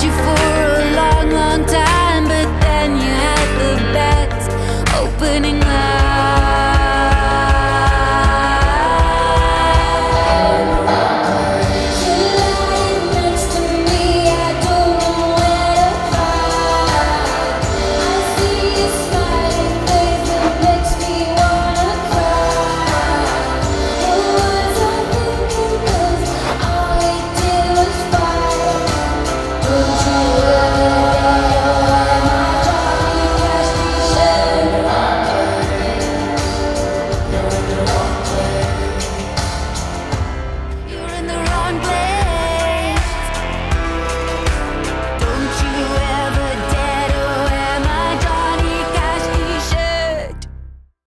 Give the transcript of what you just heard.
you for